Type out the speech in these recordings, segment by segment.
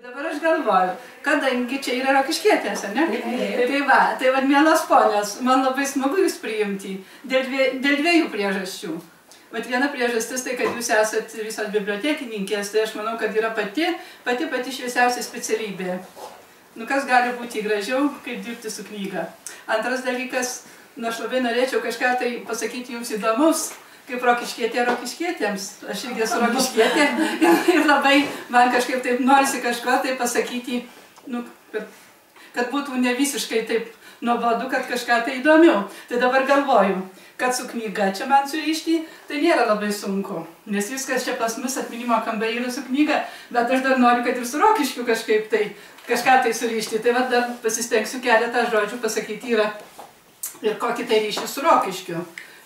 Dabar aš galvoju, kadangi čia yra rokiškėtės, ne? Tai va, tai va, mielas ponės, man labai smagu jūs priimti dėl, dvie, dėl dviejų priežasčių. Vat viena priežastis tai, kad jūs esate visos bibliotekininkės, tai aš manau, kad yra pati, pati pati šviesiausia specialybė. Nu kas gali būti gražiau, kaip dirbti su knyga. Antras dalykas, nu aš labai norėčiau kažką tai pasakyti jums įdomus, kaip rokiškėtė rokiškėtėms. Aš irgi esu rokiškėtė ir labai man kažkaip taip norisi kažko tai pasakyti, nu, kad, būtų ne visiškai taip nuobodu, kad kažką tai įdomiau. Tai dabar galvoju, kad su knyga čia man surišti, tai nėra labai sunku. Nes viskas čia pas mus atminimo kambai yra su knyga, bet aš dar noriu, kad ir su rokiškiu kažkaip tai kažką tai surišti. Tai vad dar pasistengsiu keletą žodžių pasakyti yra ir kokį tai ryšį su rokiškiu.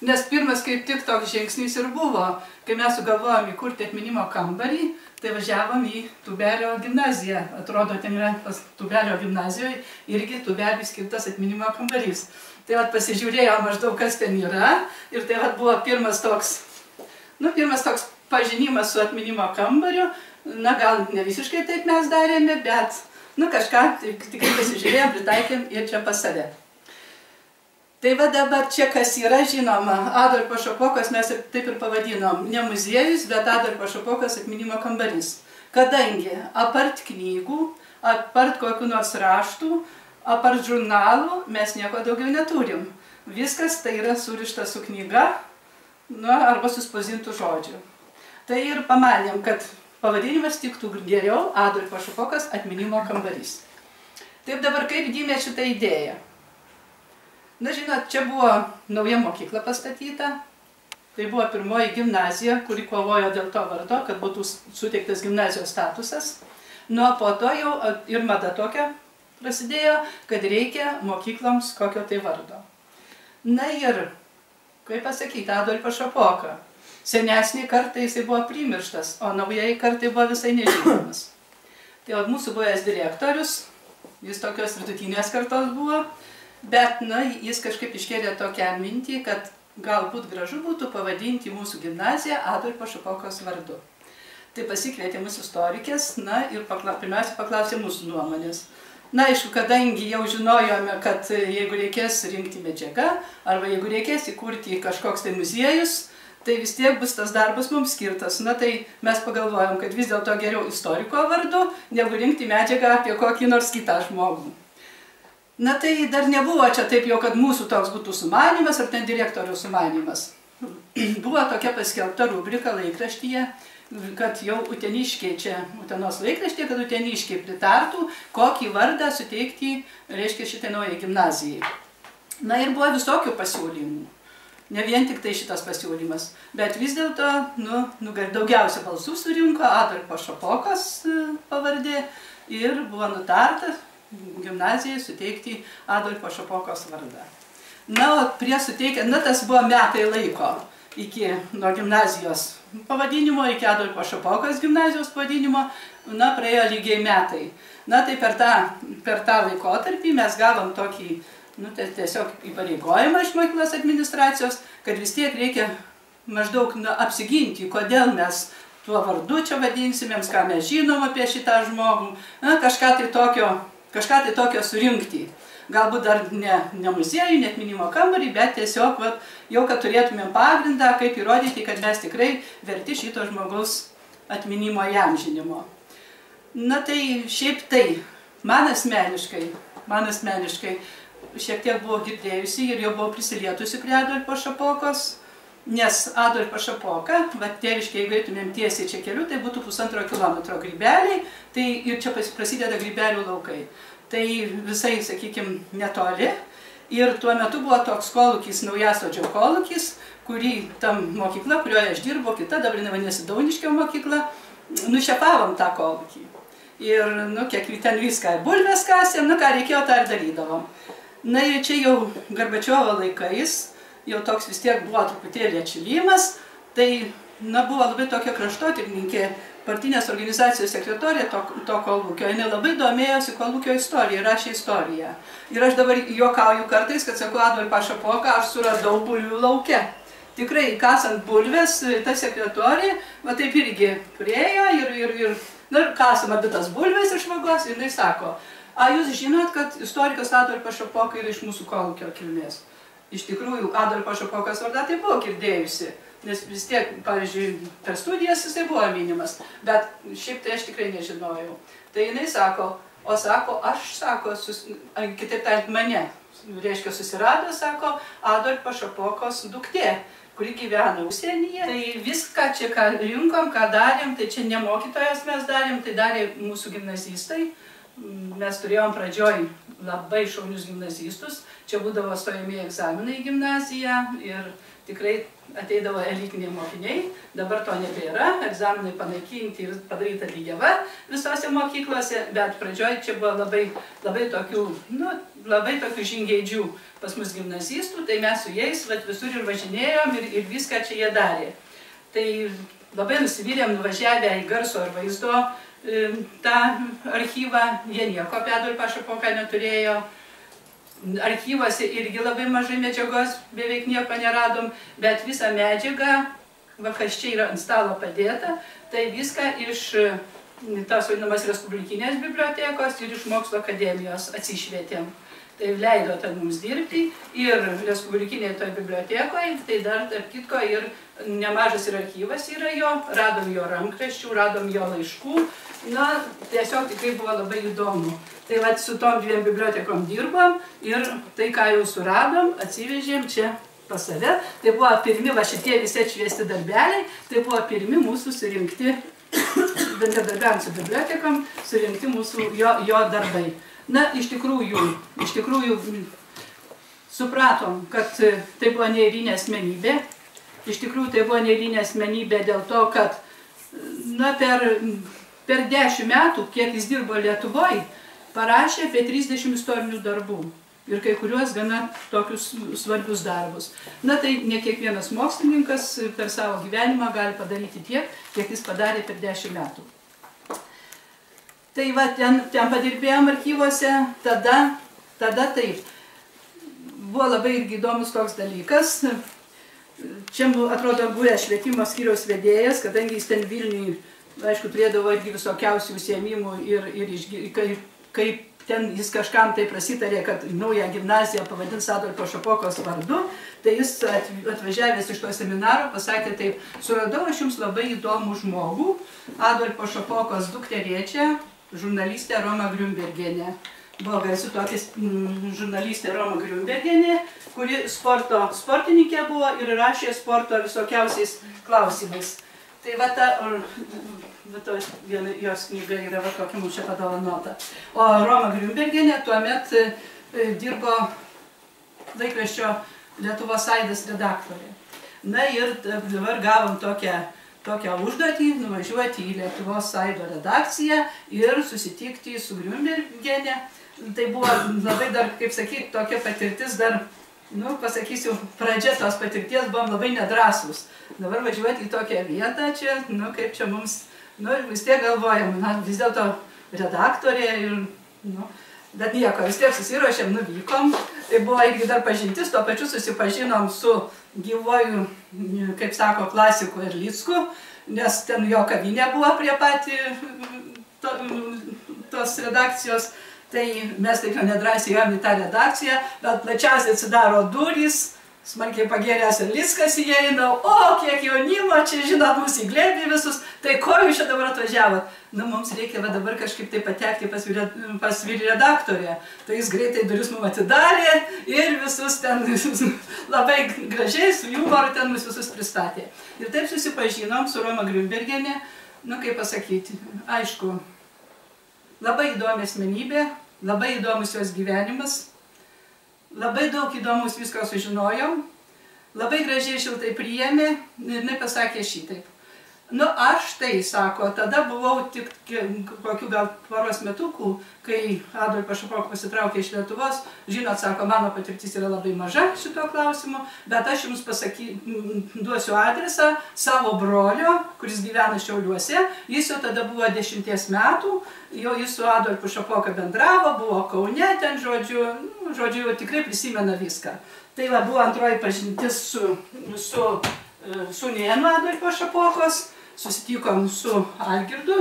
Nes pirmas kaip tik toks žingsnis ir buvo, kai mes sugalvojom įkurti atminimo kambarį, tai važiavom į Tubelio gimnaziją. Atrodo, ten yra pas Tubelio gimnazijoje irgi Tubeliui skirtas atminimo kambarys. Tai vat pasižiūrėjau maždaug, kas ten yra ir tai vat buvo pirmas toks, nu, pirmas toks pažinimas su atminimo kambariu. Na, gal ne visiškai taip mes darėme, bet, nu, kažką tik, tikrai pasižiūrėjom, pritaikėm ir čia pas save. Tai va dabar čia kas yra žinoma, Adolfo Šapokas mes ir taip ir pavadinom, ne muziejus, bet Adolfo Šapokas atminimo kambarys. Kadangi apart knygų, apart kokių nors raštų, apart žurnalų mes nieko daugiau neturim. Viskas tai yra surišta su knyga nu, arba su spausdintų žodžių. Tai ir pamanėm, kad pavadinimas tiktų geriau Adolfo Šapokas atminimo kambarys. Taip dabar kaip gimė šitą idėją? Na, žinot, čia buvo nauja mokykla pastatyta. Tai buvo pirmoji gimnazija, kuri kovojo dėl to vardo, kad būtų suteiktas gimnazijos statusas. Nu, po to jau ir mada tokia prasidėjo, kad reikia mokykloms kokio tai vardo. Na ir, kaip pasakyti, Adolfas Šapoka. Senesnį kartą jisai buvo primirštas, o naujai kartai buvo visai nežinomas. Tai o mūsų buvęs direktorius, jis tokios vidutinės kartos buvo, Bet, na, jis kažkaip iškėlė tokią mintį, kad galbūt gražu būtų pavadinti mūsų gimnaziją Adolfo Šapokos vardu. Tai pasikvietė mūsų istorikės, na ir pakla, pirmiausia paklausė mūsų nuomonės. Na, aišku, kadangi jau žinojome, kad jeigu reikės rinkti medžiagą, arba jeigu reikės įkurti kažkoks tai muziejus, tai vis tiek bus tas darbas mums skirtas. Na, tai mes pagalvojom, kad vis dėlto geriau istoriko vardu, negu rinkti medžiagą apie kokį nors kitą žmogų. Na tai dar nebuvo čia taip jau, kad mūsų toks būtų sumanimas ar ten direktorių sumanimas. Buvo tokia paskelbta rubrika laikraštyje, kad jau uteniškiai čia, utenos laikraštė, kad uteniškiai pritartų, kokį vardą suteikti, reiškia, šitai naujai gimnazijai. Na ir buvo visokių pasiūlymų. Ne vien tik tai šitas pasiūlymas, bet vis dėlto, nu, nu, daugiausia balsų surinko Adolfo Šapokas e, pavardė ir buvo nutarta gimnazijai suteikti Adolfo Šapokos vardą. Na, prie suteikia, na tas buvo metai laiko iki nuo gimnazijos pavadinimo, iki Adolfo Šapokos gimnazijos pavadinimo, na, praėjo lygiai metai. Na, tai per tą, per tą laikotarpį mes gavom tokį, nu, tai tiesiog įpareigojimą iš mokyklos administracijos, kad vis tiek reikia maždaug na, apsiginti, kodėl mes tuo vardu čia vadinsimėms, ką mes žinom apie šitą žmogų, na, kažką tai tokio kažką tai tokio surinkti. Galbūt dar ne, ne muziejų, net minimo kambarį, bet tiesiog, vat, jau kad turėtumėm pagrindą, kaip įrodyti, kad mes tikrai verti šito žmogaus atminimo įamžinimo. Na tai šiaip tai, man asmeniškai, man asmeniškai, šiek tiek buvau girdėjusi ir jau buvau prisilietusi prie Adolfo Šapokos, nes Adolfas Šapoka, va tėviškai, jeigu eitumėm tiesiai čia keliu, tai būtų pusantro kilometro grybeliai, tai ir čia prasideda grybelių laukai. Tai visai, sakykime, netoli. Ir tuo metu buvo toks kolūkis, naujasodžio kolūkis, kurį tam mokykla, kurioje aš dirbau, kita dabar nevadinasi Dauniškio mokykla, nušepavom tą kolūkį. Ir, nu, kiek ten viską, bulves kasėm, nu, ką reikėjo, tą ir darydavom. Na ir čia jau Garbačiovo laikais, jau toks vis tiek buvo truputėlį atšilimas, tai na, buvo labai tokia kraštotyrininkė, partinės organizacijos sekretorė to, to kolūkio, jinai labai domėjosi kolūkio istoriją, rašė istoriją. Ir aš dabar juokauju kartais, kad sakau, Adolfą Šapoką aš suradau bulvių lauke. Tikrai, kasant bulves, ta sekretorė, va taip irgi priejo ir, ir, ir Na kasam abi tas bulves iš vagos, jinai sako, a jūs žinot, kad istorikas Adolfas Šapoka yra iš mūsų kolūkio kilmės. Iš tikrųjų, Adolfas Šapokas vardą tai buvo girdėjusi, nes vis tiek, pavyzdžiui, per studijas jisai buvo minimas, bet šiaip tai aš tikrai nežinojau. Tai jinai sako, o sako, aš sako, sus, kitaip tariant, mane, reiškia, susirado, sako, Adolfo Šapokos duktė kuri gyvena užsienyje. Tai viską čia, ką rinkom, ką darėm, tai čia ne mokytojas mes darėm, tai darė mūsų gimnazistai. Mes turėjom pradžioj labai šaunius gimnazistus. Čia būdavo stojami egzaminai į gimnaziją ir tikrai ateidavo elitiniai mokiniai, dabar to nebėra, egzaminai panaikinti ir padaryta lygiava visose mokyklose, bet pradžioj čia buvo labai, labai tokių, nu, labai tokių žingeidžių pas mus gimnazistų, tai mes su jais vat, visur ir važinėjom ir, ir viską čia jie darė. Tai labai nusivylėm nuvažiavę į garso ir vaizdo e, tą archyvą, jie nieko apie Adolfą Šapoką neturėjo archyvose irgi labai mažai medžiagos, beveik nieko neradom, bet visą medžiagą, va kas čia yra ant stalo padėta, tai viską iš tos vadinamas Respublikinės bibliotekos ir iš mokslo akademijos atsišvietėm. Tai leido ten mums dirbti ir Respublikinėje toje bibliotekoje, tai dar, tarp kitko, ir nemažas ir archyvas yra jo, radom jo rankraščių, radom jo laiškų, na, tiesiog tikrai buvo labai įdomu. Tai va su tom dviem bibliotekom dirbom ir tai, ką jau suradom, atsivežėm čia pas save. Tai buvo pirmi, va šitie visi atšviesti darbeliai, tai buvo pirmi mūsų surinkti, bendradarbiavant su bibliotekom, surinkti mūsų jo, jo darbai. Na, iš tikrųjų, iš tikrųjų supratom, kad tai buvo neįrinė asmenybė. Iš tikrųjų, tai buvo neįrinė asmenybė dėl to, kad na, per, per dešimt metų, kiek jis dirbo Lietuvoje, parašė apie 30 istorinių darbų ir kai kuriuos gana tokius svarbius darbus. Na tai ne kiekvienas mokslininkas per savo gyvenimą gali padaryti tiek, kiek jis padarė per 10 metų. Tai va, ten, ten padirbėjom archyvose, tada, tada taip. Buvo labai irgi įdomus toks dalykas. Čia, atrodo, buvęs švietimo skyriaus vedėjas, kadangi jis ten Vilniui, aišku, turėdavo irgi visokiausių užsiemimų ir, ir išgy, kaip ten jis kažkam tai prasitarė, kad naują gimnaziją pavadins Adolfo Šapokos vardu, tai jis atvažiavęs iš to seminaro pasakė taip, suradau aš jums labai įdomų žmogų, Adolfo Šapokos dukterėčią, žurnalistę Roma Griumbergenė. Buvo garsi tokia žurnalistė Roma Griumbergenė, kuri sporto, sportininkė buvo ir rašė sporto visokiausiais klausimais. Tai va ta bet to viena jos knyga yra va kokia mums čia padovanota. O Roma Griumbergenė tuomet e, dirbo laikraščio Lietuvos Aidas redaktorė. Na ir dabar gavom tokią, tokią užduotį nuvažiuoti į Lietuvos Aido redakciją ir susitikti su Griumbergenė. Tai buvo labai dar, kaip sakyti, tokia patirtis dar nu, pasakysiu, pradžia tos patirties buvom labai nedrasus. Dabar važiuoti į tokią vietą čia, nu, kaip čia mums Nu ir vis tiek galvojam, na vis dėlto redaktorė ir, nu, bet nieko, vis tiek susiruošėm, nuvykom. Tai buvo irgi dar pažintis, tuo pačiu susipažinom su gyvoju, kaip sako, klasiku Erlicku, nes ten jo kavinė buvo prie pati to, tos redakcijos. Tai mes taip jau nedrąsiai ėjom į tą redakciją, bet plačiausiai atsidaro durys, smarkiai pagėręs ir viskas įeina, o kiek jaunimo, čia žinot, mūsų įglėbė visus, tai ko jūs čia dabar atvažiavot? Nu, mums reikia va, dabar kažkaip tai patekti pas, pas vyri redaktorę. Tai jis greitai duris mums atidarė ir visus ten visus, labai gražiai, su humoru ten mus visus pristatė. Ir taip susipažinom su Roma Grimbergenė, nu kaip pasakyti, aišku, labai įdomi asmenybė, labai įdomus jos gyvenimas Labai daug įdomus visko sužinojom, labai gražiai šiltai priėmė ir jinai pasakė šitaip. Nu, aš tai, sako, tada buvau tik kokių gal poros metukų, kai Adolfas Šapok pasitraukė iš Lietuvos. Žinot, sako, mano patirtis yra labai maža šito klausimu, bet aš jums pasaky, duosiu adresą savo brolio, kuris gyvena Šiauliuose. Jis jau tada buvo dešimties metų, jau jis su Adolfu Šapoka bendravo, buvo Kaune ten, žodžiu, nu, žodžiu, jau tikrai prisimena viską. Tai va, buvo antroji pažintis su, su, su Nienu Adolfo Šapokos susitikom su Algirdu,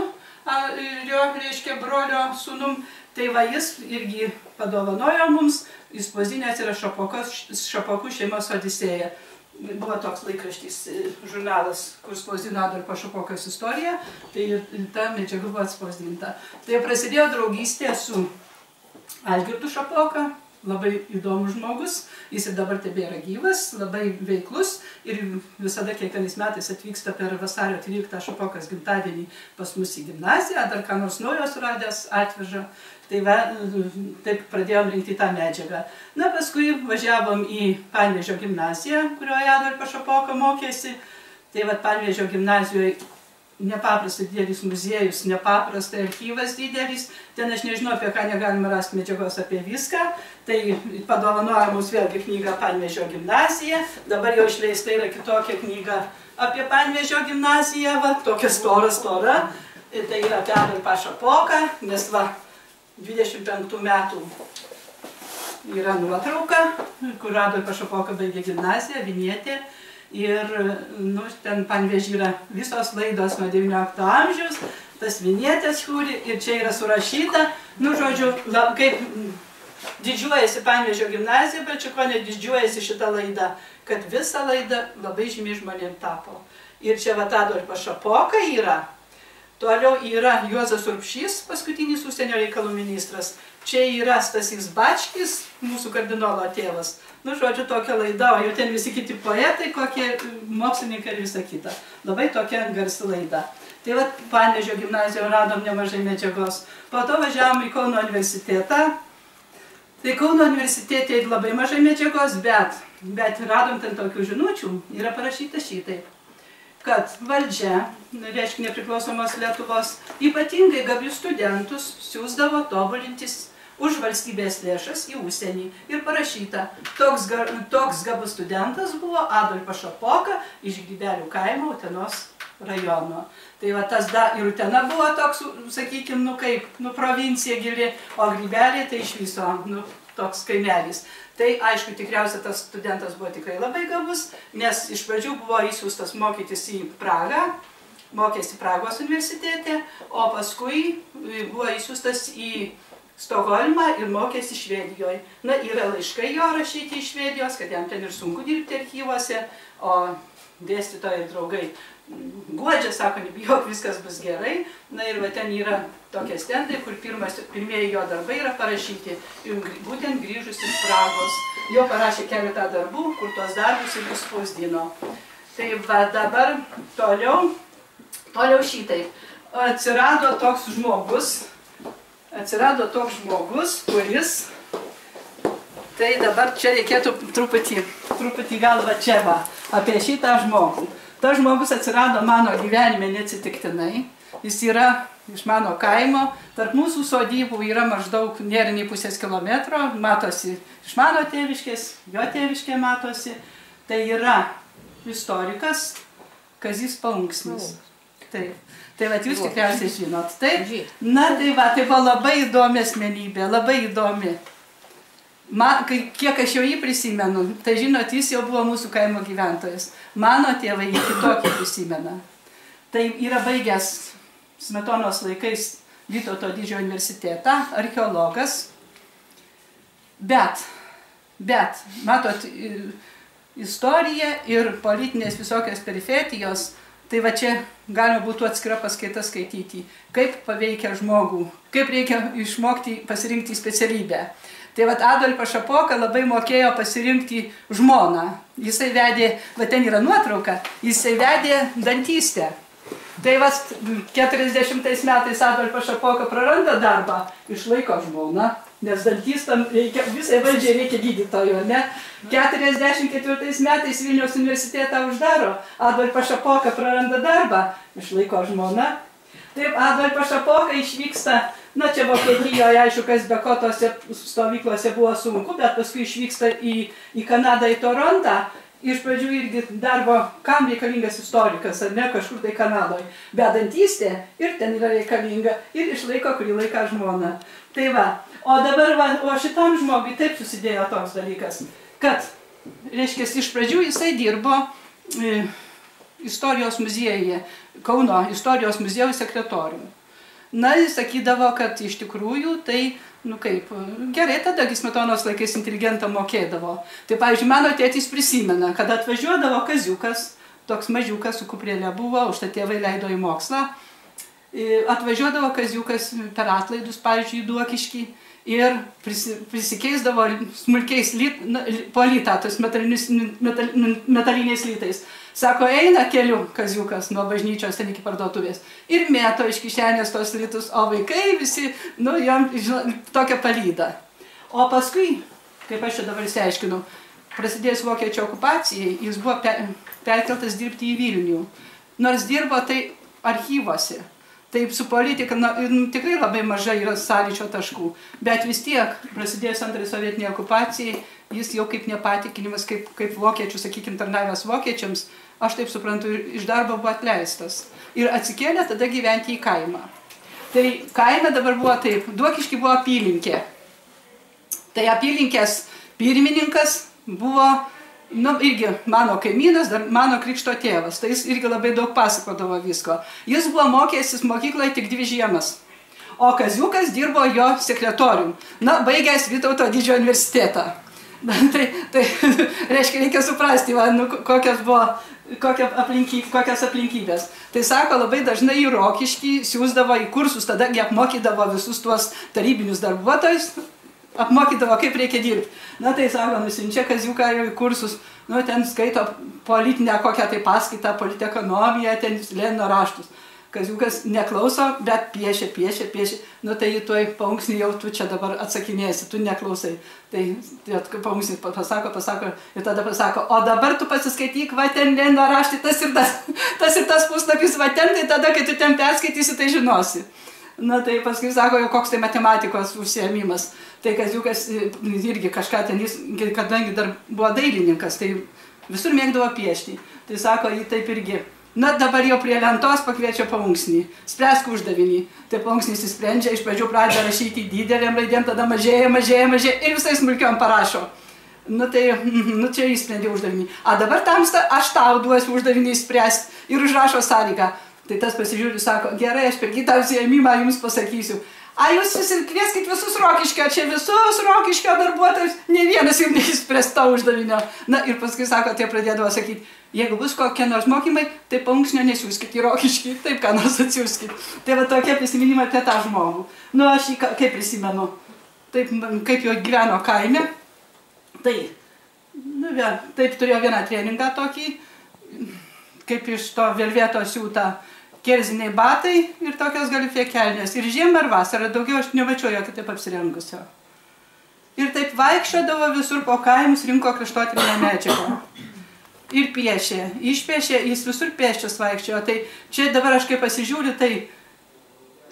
ir jo, reiškia, brolio sūnum. Tai va jis irgi padovanojo mums, jis spausdinęs yra Šapokų šeimos odisėja. Buvo toks laikraštys, e, žurnalas, kur spausdino Adolfo Šapokas istoriją, tai ta medžiaga buvo atspausdinta. Tai prasidėjo draugystė su Algirdu Šapoka, labai įdomus žmogus, jis ir dabar tebėra gyvas, labai veiklus ir visada kiekvienais metais atvyksta per vasario 13 šapokas gimtadienį pas mus į gimnaziją, dar ką nors naujo suradęs atveža. Tai va, taip pradėjom rinkti tą medžiagą. Na, paskui važiavom į Panvežio gimnaziją, kurioje Adolfas Šapoka mokėsi. Tai va, Panvežio gimnazijoje nepaprastai didelis muziejus, nepaprastai archyvas didelis, ten aš nežinau, apie ką negalima rasti medžiagos apie viską, tai padovanoja mums vėlgi knygą Panvežio gimnazija, dabar jau išleista yra kitokia knyga apie Panvežio gimnaziją, va, tokia stora, stora, tai yra apie Adolfą Šapoką, nes va, 25 metų yra nuotrauka, kur Adolfas Šapoka baigė gimnaziją, Vinietė, Ir, nu, ten panvežį yra visos laidos nuo 19 amžiaus, tas vinėtės žiūri ir čia yra surašyta, nu, žodžiu, la, kaip didžiuojasi panvežio gimnazija, bet čia ko nedidžiuojasi šitą laidą, kad visą laidą labai žymiai žmonėm tapo. Ir čia Vatadolfas Šapoka yra, toliau yra Juozas Urpšys, paskutinis užsienio reikalų ministras, čia yra Stasys Bačkis, mūsų kardinolo tėvas, Nu, žodžiu, tokia laida, o jau ten visi kiti poetai, kokie mokslininkai ir visa kita. Labai tokia garsi laida. Tai va, Panežio gimnazijoje radom nemažai medžiagos. Po to važiavom į Kauno universitetą. Tai Kauno universitete labai mažai medžiagos, bet, bet radom ten tokių žinučių. Yra parašyta šitaip kad valdžia, reiškia nepriklausomos Lietuvos, ypatingai gabius studentus siūsdavo tobulintis už valstybės lėšas į užsienį. Ir parašyta, toks, toks gabus studentas buvo Adolfas Šapoka iš Grybelių kaimo Utenos rajono. Tai va tas da, ir Utena buvo toks, sakykime, nu kaip, nu provincija gili, o Grybelė tai iš viso, nu toks kaimelis. Tai aišku, tikriausiai tas studentas buvo tikrai labai gabus, nes iš pradžių buvo įsiūstas mokytis į Pragą, mokėsi Pragos universitete, o paskui buvo įsiūstas į Stokholmą ir mokėsi Švedijoje. Na, yra laiškai jo rašyti iš Švedijos, kad jam ten ir sunku dirbti archyvose, o dėstytojai draugai guodžia, sako, nebijok, viskas bus gerai. Na ir va ten yra tokie stendai, kur pirmas, pirmieji jo darbai yra parašyti, būtent grįžus iš Pragos. Jo parašė keletą darbų, kur tuos darbus ir spausdino. Tai va dabar toliau, toliau šitai. Atsirado toks žmogus, atsirado toks žmogus, kuris, tai dabar čia reikėtų truputį, truputį galva čia va, apie šitą žmogų. Tas žmogus atsirado mano gyvenime neatsitiktinai, jis yra iš mano kaimo, tarp mūsų sodybų yra maždaug nėra nei pusės kilometro, matosi iš mano tėviškės, jo tėviškė matosi, tai yra istorikas Kazis Paunksnis. Taip. Tai va, jūs tikriausiai žinot. Taip? Na, tai va, tai buvo labai įdomi asmenybė, labai įdomi. Man, kai, kiek aš jau jį prisimenu, tai žinot, jis jau buvo mūsų kaimo gyventojas. Mano tėvai jį kitokį prisimena. Tai yra baigęs Smetonos laikais Vytauto didžiojo universitetą, archeologas. Bet, bet, matot, istorija ir politinės visokios perifetijos Tai va čia galima būtų atskira paskaita skaityti, kaip paveikia žmogų, kaip reikia išmokti pasirinkti specialybę. Tai vad Adolfas Šapoka labai mokėjo pasirinkti žmoną. Jisai vedė, va ten yra nuotrauka, jisai vedė dantystę. Tai vas 40 metais Adolfas Šapoka praranda darbą, išlaiko žmoną, nes dantistam reikia, visai valdžiai reikia gydytojo, ne? 44 metais Vilniaus universitetą uždaro, Adolfas Šapoka praranda darbą, išlaiko žmona. Taip, Adolfas Šapoka išvyksta, na čia Vokietijoje, aišku, kas be ko tose stovyklose buvo sunku, bet paskui išvyksta į, į Kanadą, į Torontą. Iš pradžių irgi darbo, kam reikalingas istorikas, ar ne, kažkur tai Kanadoje. Bedantystė ir ten yra reikalinga ir išlaiko kurį laiką žmoną. Tai va, o dabar, va, o šitam žmogui taip susidėjo toks dalykas kad, reiškia, iš pradžių jisai dirbo e, istorijos muziejuje, Kauno istorijos muziejų sekretoriumi. Na, jis sakydavo, kad iš tikrųjų tai, nu kaip, gerai tada Smetonos laikais inteligentą mokėdavo. Tai, pavyzdžiui, mano tėtis prisimena, kad atvažiuodavo kaziukas, toks mažiukas su kuprėlė buvo, už tą tėvai leido į mokslą. Atvažiuodavo kaziukas per atlaidus, pavyzdžiui, duokiški ir prisi, prisikeisdavo smulkiais lyt, na, po lytą, tos metal, metaliniais lytais. Sako, eina keliu kaziukas nuo bažnyčios ten iki parduotuvės. Ir mėto iš kišenės tos lytus, o vaikai visi, nu, jam žino, tokią palydą. O paskui, kaip aš čia dabar įsiaiškinu, prasidėjus vokiečių okupacijai, jis buvo perkeltas dirbti į Vilnių. Nors dirbo tai archyvose Taip su politika na, nu, tikrai labai mažai yra sąlyčio taškų, bet vis tiek prasidėjus antrai sovietiniai okupacijai, jis jau kaip nepatikinimas, kaip, kaip vokiečių, sakykime, tarnavęs vokiečiams, aš taip suprantu, iš darbo buvo atleistas. Ir atsikėlė tada gyventi į kaimą. Tai kaime dabar buvo taip, duokiški buvo apylinkė. Tai apylinkės pirmininkas buvo nu, irgi mano kaimynas, dar mano krikšto tėvas, tai jis irgi labai daug pasakodavo visko. Jis buvo mokęsis mokykloje tik dvi žiemas, o Kaziukas dirbo jo sekretorium, na, baigęs Vytauto didžiojo universitetą. tai, tai reiškia, reikia suprasti, va, nu, kokios buvo kokia aplinky, kokias aplinkybės. Tai sako, labai dažnai į Rokiškį siūsdavo į kursus, tada apmokydavo visus tuos tarybinius darbuotojus, apmokydavo, kaip reikia dirbti. Na tai sako, nusinčia Kaziuką į kursus, nu ten skaito politinę kokią tai paskaitą, politekonomiją, ten Lenino raštus. Kaziukas neklauso, bet piešia, piešia, piešia. Nu tai tuoj paunksnį jau tu čia dabar atsakinėsi, tu neklausai. Tai, tai paunksnis pasako, pasako ir tada pasako, o dabar tu pasiskaityk, va ten Lenino raštai, tas ir tas, tas ir tas puslapis, va ten, tai tada, kai tu ten perskaitysi, tai žinosi. Na tai paskui sako, jau koks tai matematikos užsiemimas. Tai Kaziukas irgi kažką ten, jis, kadangi dar buvo dailininkas, tai visur mėgdavo piešti. Tai sako, jį taip irgi. Na dabar jau prie lentos pakviečia paunksnį. Spręsk uždavinį. Tai paunksnis įsprendžia, iš pradžių pradeda rašyti didelėm raidėm, tada mažėja, mažėja, mažėja ir visai smulkiom parašo. Nu tai, nu čia įsprendė uždavinį. A dabar tamsta, aš tau duosiu uždavinį spręsti ir užrašo sąlygą. Tai tas pasižiūri, sako, gerai, aš per kitą užsiemimą jums pasakysiu. A jūs susikvieskit visus rokiškio, čia visus rokiškio darbuotojus, ne vienas jums neįspręsta uždavinio. Na ir paskui sako, tie pradėdavo sakyti, jeigu bus kokie nors mokymai, tai paunksnio nesiūskit į rokiškį, taip ką nors atsiųskit. Tai va tokie prisiminimai apie tą žmogų. Nu aš jį kaip prisimenu, taip kaip jo gyveno kaime, tai, nu vėl, taip turėjo vieną treningą tokį, kaip iš to velvėto siūta kerziniai batai ir tokios galifė kelnės. Ir žiemą ir vasarą daugiau aš nemačiau jokio taip apsirengusio. Ir taip vaikščiodavo visur po kaimus, rinko kraštotinę medžiagą. Ir piešė, išpiešė, jis visur pieščias vaikščiojo. Tai čia dabar aš kaip pasižiūriu, tai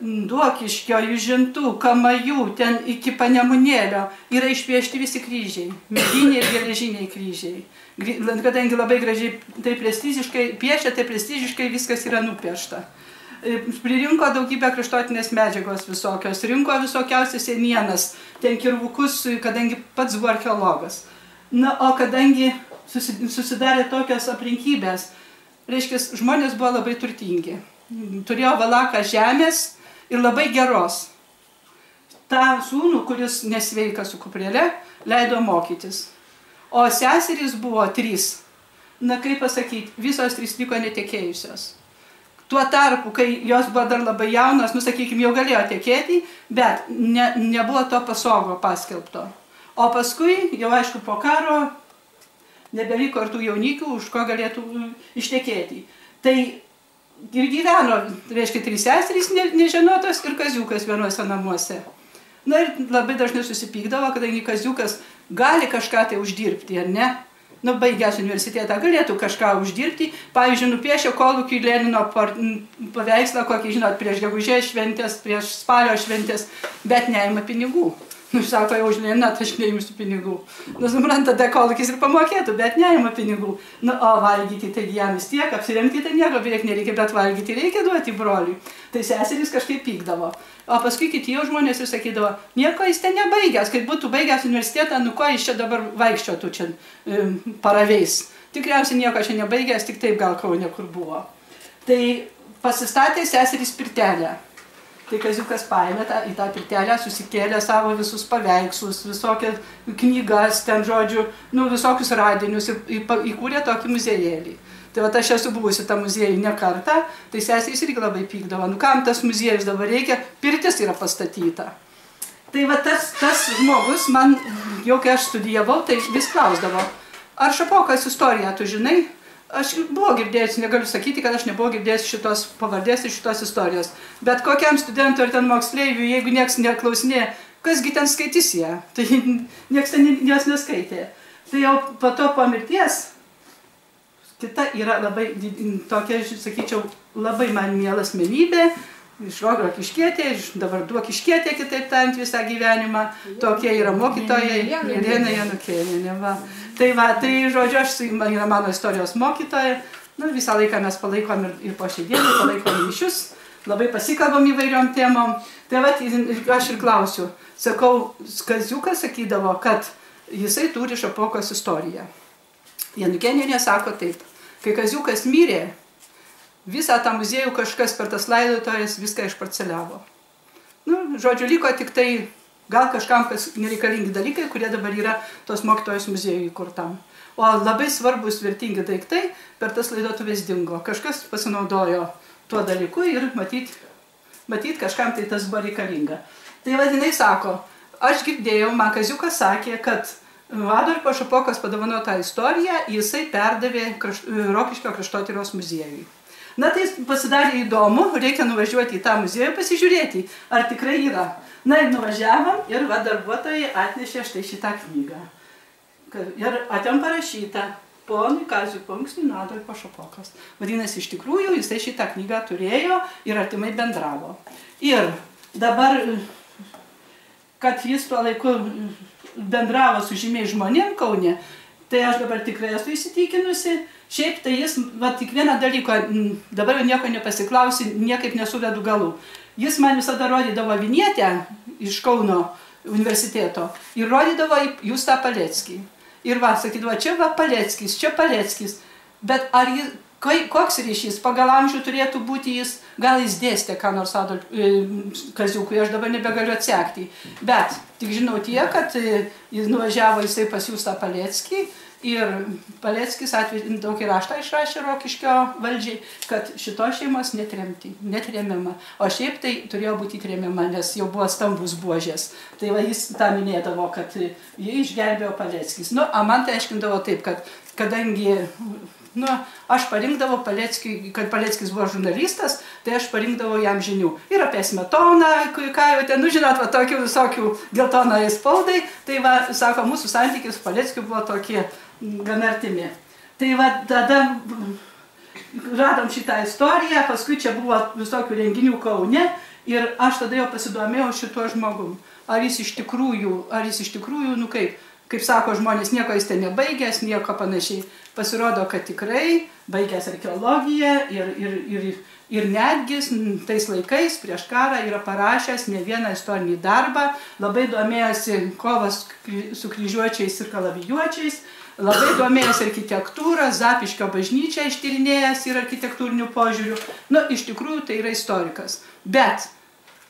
duokiškio, žintų, kamajų, ten iki panemunėlio yra išpiešti visi kryžiai. Mediniai ir geležiniai kryžiai kadangi labai gražiai, tai prestižiškai piešia, tai prestižiškai viskas yra nupiešta. E, pririnko daugybę kraštotinės medžiagos visokios, rinko visokiausias senienas, ten kirvukus, kadangi pats buvo archeologas. Na, o kadangi susidarė tokios aplinkybės, reiškia, žmonės buvo labai turtingi. Turėjo valaką žemės ir labai geros. Ta sūnų, kuris nesveika su kuprėle, leido mokytis. O seserys buvo trys. Na kaip pasakyti, visos trys liko netekėjusios. Tuo tarpu, kai jos buvo dar labai jaunos, nu sakykime, jau galėjo tekėti, bet ne, nebuvo to pasogo paskelbto. O paskui, jau aišku, po karo nebeliko ir tų jaunikių, už ko galėtų ištekėti. Tai ir gyveno, reiškia, trys seserys ne, nežinotos ir kaziukas vienuose namuose. Na ir labai dažnai susipykdavo, kadangi kaziukas gali kažką tai uždirbti, ar ne? Nu, baigęs universitetą galėtų kažką uždirbti. Pavyzdžiui, nupiešė kolūkių Lenino paveikslą, kokį, žinot, prieš gegužės šventės, prieš spalio šventės, bet neima pinigų. Nu, sako, jau už Leniną, tai aš neimsiu pinigų. Nu, supranta, tada kolūkis ir pamokėtų, bet neima pinigų. Nu, o valgyti tai jam vis tiek, apsirengti tai nieko beveik nereikia, bet valgyti reikia duoti broliui. Tai seserys kažkaip pykdavo. O paskui kiti jau žmonės ir sakydavo, nieko jis ten nebaigęs, kai būtų baigęs universitetą, nu ko jis čia dabar vaikščiotų čia um, paraveis. Tikriausiai nieko čia nebaigęs, tik taip gal kaunė kur buvo. Tai pasistatė seserys pirtelę. Tai Kaziukas paėmė tą, į tą pirtelę, susikėlė savo visus paveikslus, visokias knygas, ten žodžiu, nu, visokius radinius ir įkūrė tokį muziejėlį. Tai va, aš esu buvusi tą muziejų ne kartą, tai sesės irgi labai pykdavo, nu kam tas muziejus dabar reikia, pirtis yra pastatyta. Tai va tas, tas žmogus man, jau kai aš studijavau, tai vis klausdavo, ar šapokas istoriją tu žinai? Aš buvau girdėjęs, negaliu sakyti, kad aš nebuvau girdėjęs šitos pavardės ir šitos istorijos. Bet kokiam studentui ar ten moksleiviui, jeigu nieks neklausinė, kasgi ten skaitys ją, tai nieks ten jos neskaitė. Tai jau po to po mirties, kita yra labai tokia, sakyčiau, labai man miela asmenybė, iš Rokiškėtė, iš dabar Duokiškėtė, kitaip tariant, visą gyvenimą. Tokie yra mokytojai, Jelena Janukėnė. Tai va, tai žodžiu, aš yra mano istorijos mokytoja. Nu, visą laiką mes palaikom ir, ir po šiandienį, palaikom ryšius, labai pasikalbam įvairiom temom. Tai va, aš ir klausiu, sakau, Kaziukas sakydavo, kad jisai turi šapokos istoriją. Janukėnė sako taip, kai Kaziukas mirė, visą tą muziejų kažkas per tas laidotojas viską išparceliavo. Nu, žodžiu, liko tik tai gal kažkam, kas nereikalingi dalykai, kurie dabar yra tos mokytojos muziejui įkurtam. O labai svarbus, vertingi daiktai per tas laidotuvės dingo. Kažkas pasinaudojo tuo dalyku ir matyt, matyt kažkam tai tas buvo reikalinga. Tai vadinai sako, aš girdėjau, man Kaziukas sakė, kad Adolfo Šapokas padovanotą istoriją jisai perdavė krašt, Rokiškio kraštotyros muziejui. Na tai pasidarė įdomu, reikia nuvažiuoti į tą muziejų pasižiūrėti, ar tikrai yra. Na ir nuvažiavom ir va darbuotojai atnešė štai šitą knygą. Ir atėm parašyta ponui Kaziu Punksniui Nadolfo Šapokas. Vadinasi, iš tikrųjų jisai šitą knygą turėjo ir artimai bendravo. Ir dabar, kad jis tuo laiku bendravo su žymiai žmonėm Kaune, tai aš dabar tikrai esu įsitikinusi, Šiaip tai jis, va, tik vieną dalyką, dabar jau nieko nepasiklausi, niekaip nesuvedu galų. Jis man visada rodydavo vinietę iš Kauno universiteto ir rodydavo Justą Paleckį. Ir va, sakydavo, čia va Paleckis, čia Paleckis. Bet ar jis, kai, koks ryšys, pagal amžių turėtų būti jis, gal jis dėstė, ką nors Adolf, e, Kaziukui, aš dabar nebegaliu atsekti. Bet tik žinau tie, kad e, jis nuvažiavo jisai pas Justą Paleckį Ir Paleckis atvedė tokį raštą išrašė Rokiškio valdžiai, kad šitos šeimos netremti, netremiama. O šiaip tai turėjo būti tremiama, nes jau buvo stambus buožės. Tai va jis tą minėdavo, kad jį išgelbėjo Paleckis. Nu, o man tai aiškindavo taip, kad kadangi Nu, aš parinkdavau Paleckį, kad Paleckis buvo žurnalistas, tai aš parinkdavau jam žinių. Ir apie smetoną, ką jau ten, nu žinot, va tokių visokių geltonai spaudai. Tai va, sako, mūsų santykis su Paleckiu buvo tokie gana artimi. Tai va, tada radom šitą istoriją, paskui čia buvo visokių renginių Kaune ir aš tada jau pasidomėjau šituo žmogum. Ar jis iš tikrųjų, ar jis iš tikrųjų, nu kaip, kaip sako žmonės, nieko jis ten nebaigęs, nieko panašiai. Pasirodo, kad tikrai baigęs archeologiją ir, ir, ir, ir netgi tais laikais prieš karą yra parašęs ne vieną istorinį darbą, labai domėjosi kovas su kryžiuočiais ir kalavijuočiais, labai domėjosi architektūrą, Zapiškio bažnyčią ištyrinėjęs ir architektūrinių požiūrių. Nu, iš tikrųjų tai yra istorikas. Bet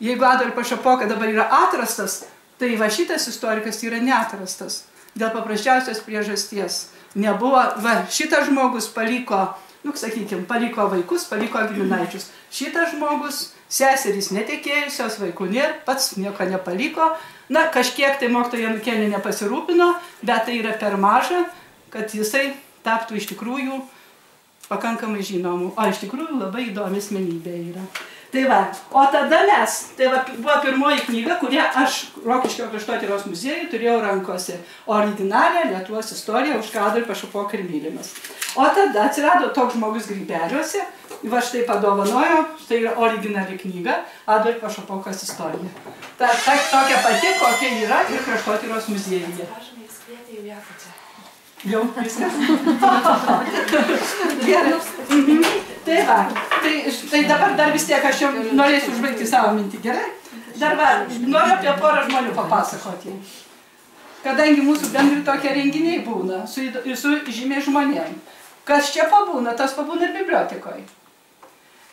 jeigu Adolfas Šapoka dabar yra atrastas, tai va šitas istorikas yra neatrastas. Dėl paprasčiausios priežasties nebuvo, va, šitas žmogus paliko, nu, sakykime, paliko vaikus, paliko giminaičius. Šitas žmogus, seserys netekėjusios, vaikų nėra, pats nieko nepaliko. Na, kažkiek tai mokytoja Janukėlė nepasirūpino, bet tai yra per maža, kad jisai taptų iš tikrųjų pakankamai žinomų. O iš tikrųjų labai įdomi asmenybė yra. Tai va, o tada mes, tai va, buvo pirmoji knyga, kurią aš Rokiškio kraštotyros muziejui turėjau rankose. Originalią Lietuvos istoriją už kadrų pašapok ir mylimas. O tada atsirado toks žmogus grybeliuose, va štai padovanojo, štai yra originali knyga Adolfo Šapokas istorija. Ta, ta tokia pati, kokia yra ir kraštotyros muziejuje. Aš į ją pačią. Jau viskas. Gerai. Mhm. Tai va, tai, tai dabar dar vis tiek aš jau norėsiu užbaigti savo mintį, gerai? Dar va, noriu apie porą žmonių papasakoti. Kadangi mūsų bendri tokie renginiai būna su, su žymiai žmonėm. Kas čia pabūna, tas pabūna ir bibliotekoje.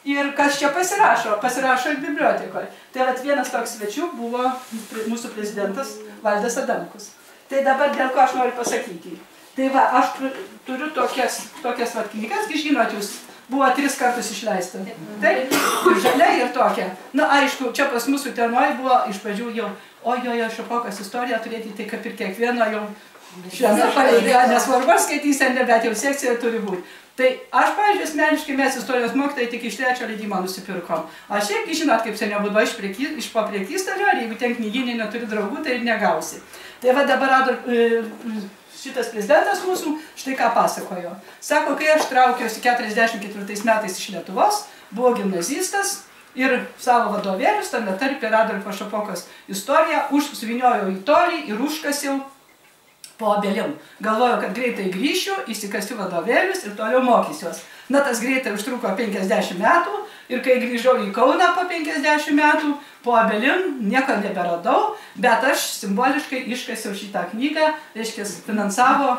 Ir kas čia pasirašo? Pasirašo ir bibliotekoje. Tai vat vienas toks svečių buvo mūsų prezidentas Valdas Adamkus. Tai dabar dėl ko aš noriu pasakyti. Tai va, aš tu- turiu tokias, tokias vat knygas, žinot jūs, buvo tris kartus išleista. Taip, žalia ir tokia. Na aišku, čia pas mūsų tenoj buvo iš pradžių jau, o jo, jo, šapokas istoriją turėti, tai kaip ir kiekvieno jau šviesa pareiga, nesvarbu ar skaitysi, ne, bet jau sekcija turi būti. Tai aš, pavyzdžiui, asmeniškai mes istorijos mokytojai tik iš trečio leidimo nusipirkom. Aš irgi žinot, kaip seniau būdavo iš, prieky, iš po priekystalio, ar jeigu ten knyginiai neturi draugų, tai ir negausi. Tai va dabar Adolf, e, šitas prezidentas mūsų štai ką pasakojo. Sako, kai aš traukiausi 44 metais iš Lietuvos, buvau gimnazistas ir savo vadovėlius, tame tarp ir Adolfo Šapokos istoriją, užsiviniojau į tolį ir užkasiau po obelim. Galvojau, kad greitai grįšiu, įsikasiu vadovėlius ir toliau mokysiuos. Na, tas greitai užtruko 50 metų ir kai grįžau į Kauną po 50 metų, po obelim nieko neberadau, bet aš simboliškai iškasiau šitą knygą, reiškia, finansavo,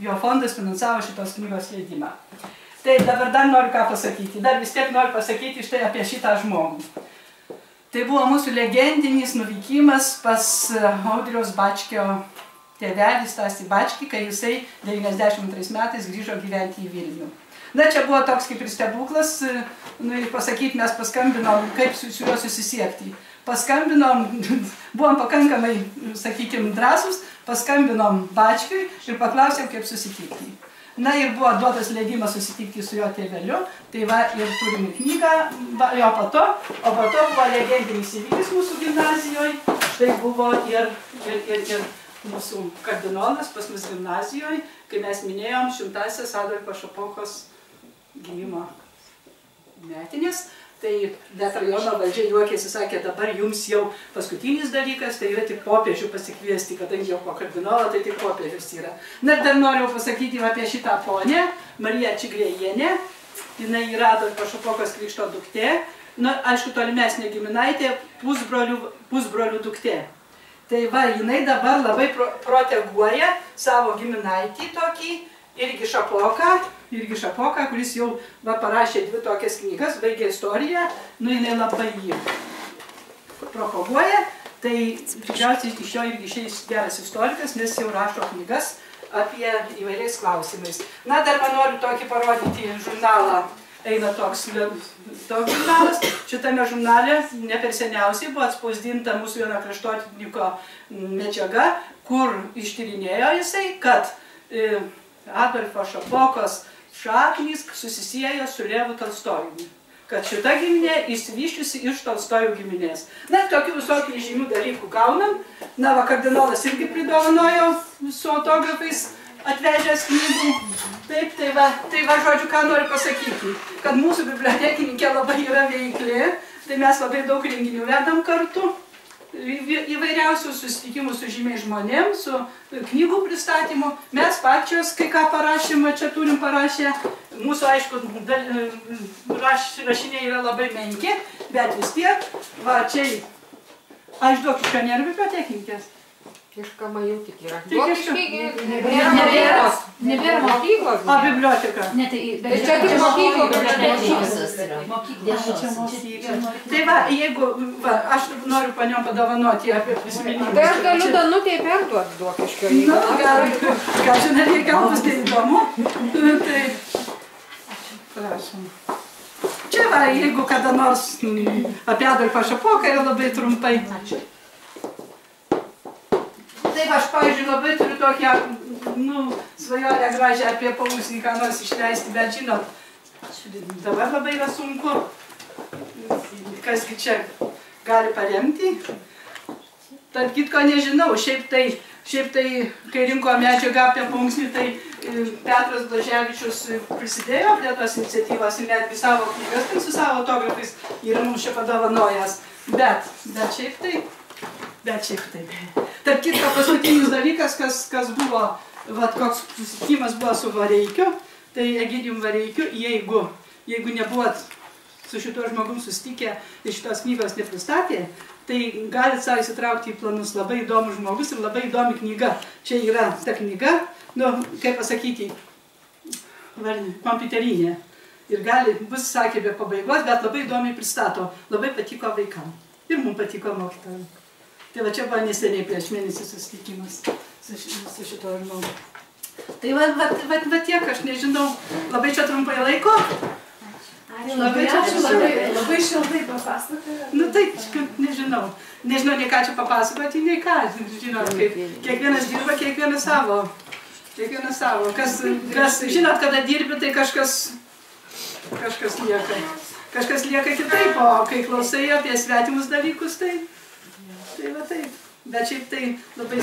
jo fondas finansavo šitos knygos leidimą. Tai dabar dar noriu ką pasakyti, dar vis tiek noriu pasakyti štai apie šitą žmogų. Tai buvo mūsų legendinis nuvykimas pas e, Audriaus Bačkio tėvelį Stasį Bačkį, kai jisai 92 metais grįžo gyventi į Vilnių. Na, čia buvo toks kaip ir stebuklas, nu, ir pasakyti, mes paskambinom, kaip su, su juo susisiekti. Paskambinom, buvom pakankamai, sakykime, drąsus, paskambinom Bačkiui ir paklausėm, kaip susitikti. Na ir buvo duotas leidimas susitikti su jo tėveliu, tai va ir turime knygą va, jo po to, o po to buvo legendinis įvykis mūsų gimnazijoje, štai buvo ir, ir, ir, ir mūsų kardinolas pas mus gimnazijoje, kai mes minėjom šimtasias Adolfo Šapokos gimimo metinės, tai net rajono valdžia juokėsi, sakė, dabar jums jau paskutinis dalykas, tai yra tik popiežių pasikviesti, kadangi jau po kardinolo, tai tik popiežius yra. Na ir dar noriu pasakyti apie šitą ponę, Mariją Čigrėjienę, jinai yra Adolfo Šapokos krikšto duktė, na, aišku, tolimesnė giminaitė, pusbrolių, pusbrolių duktė. Tai va, jinai dabar labai pro, proteguoja savo giminaitį tokį, irgi Šapoką, irgi Šapoką, kuris jau va, parašė dvi tokias knygas, baigė istoriją, nu jinai labai jį propaguoja, tai tikriausiai iš jo irgi išeis geras istorikas, nes jau rašo knygas apie įvairiais klausimais. Na, dar man noriu tokį parodyti žurnalą. Eina toks, toks žurnalas. Šitame žurnale ne per seniausiai buvo atspausdinta mūsų vieno kraštotininko medžiaga, kur ištyrinėjo jisai, kad e, Adolfo Šapokos šaknys susisiejo su Levu Tolstojumi. Kad šita giminė įsivyščiusi iš Tolstojų giminės. Na, tokių visokių žymių dalykų gaunam. Na, va, kardinolas irgi pridovanojo su autografais atvežęs knygų. Taip, tai va, tai va, žodžiu, ką noriu pasakyti. Kad mūsų bibliotekininkė labai yra veikli, tai mes labai daug renginių vedam kartu įvairiausių susitikimų su žymiai žmonėm, su knygų pristatymu. Mes pačios kai ką parašėm, va čia turim parašę. Mūsų, aišku, dal- raš, rašiniai yra labai menki, bet vis tiek, va čia, aš duok iš nėra bibliotekininkės. Kiškama jau tik yra. Nebėra. mokyklos. Nebėra mokyklos. O biblioteka. Ne, tai, Tai čia tik mokyklų bibliotekos. Tai va, jeigu, va, aš noriu paniom padovanoti apie prisiminimus. Tai aš galiu Danutei perduoti duokiškio. Na, gal, gal žinai, gal bus tai įdomu. Tai, prašom. Čia va, jeigu kada nors mm, apie Adolfą Šapoką labai trumpai. Taip, aš, pavyzdžiui, labai turiu tokią, nu, svajonę gražią apie pausį, ką nors išleisti, bet žinot, dabar labai yra sunku. Kasgi čia gali paremti. Tarp kitko nežinau, šiaip tai, šiaip tai kai rinko medžiagą apie paunksnį, tai e, Petras Blaževičius prisidėjo prie tos iniciatyvos ir netgi savo knygas ten su savo autografais yra mums čia padovanojęs. Bet, bet šiaip tai, bet šiaip tai. Tarp kitko paskutinis dalykas, kas, kas buvo, vat, koks susitikimas buvo su Vareikiu, tai Egidijum Vareikiu, jeigu, jeigu nebuvot su šituo žmogum susitikę ir šitos knygos nepristatė, tai galite savo įsitraukti į planus. Labai įdomus žmogus ir labai įdomi knyga. Čia yra ta knyga, nu, kaip pasakyti, kompiuterinė. Ir gali, bus sakė be pabaigos, bet labai įdomiai pristato. Labai patiko vaikams. Ir mums patiko mokytojams. Tai va čia buvo neseniai prieš mėnesį susitikimas su, su šito žmogu. Tai va, va, va, va tiek, aš nežinau, labai čia trumpai laiko. Ačiū Labai ačiū šiltai. labai, labai šiltai papasakojo. Nu tai, kažkaip nežinau. Nežinau, nei ką čia papasakoti, nei ką. Žinot, kaip kiekvienas dirba, kiekvienas savo. Kiekvienas savo. Kas, kas, žinot, kada dirbi, tai kažkas, kažkas lieka. Kažkas lieka kitaip, o kai klausai apie svetimus dalykus, tai, tai va taip. Bet šiaip tai labai,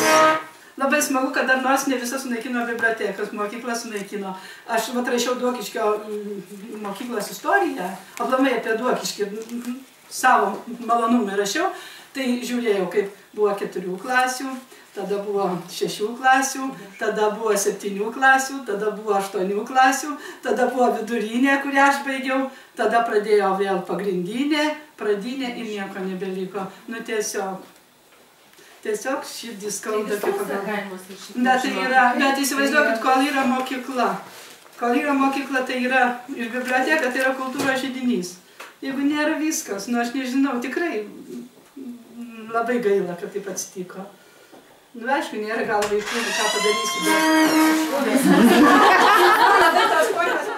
labai smagu, kad dar nors ne visas sunaikino bibliotekas, mokyklas sunaikino. Aš va rašiau Duokiškio mm, mokyklos istoriją, aplamai apie Duokiškį savo malonumą rašiau, tai žiūrėjau, kaip buvo keturių klasių, tada buvo šešių klasių, tada buvo septynių klasių, tada buvo aštuonių klasių, tada buvo vidurinė, kurią aš baigiau, tada pradėjo vėl pagrindinė, pradinė ir nieko nebeliko. Nu tiesiog, tiesiog širdis skauda, pagalvoju. Bet tai yra, bet įsivaizduokit, kol yra mokykla. Kol yra mokykla, tai yra ir biblioteka, tai yra kultūros žydinys. Jeigu nėra viskas, nu aš nežinau, tikrai labai gaila, kad taip atsitiko. Nu, aišku, nėra gal vaikų, ką padarysi, bet...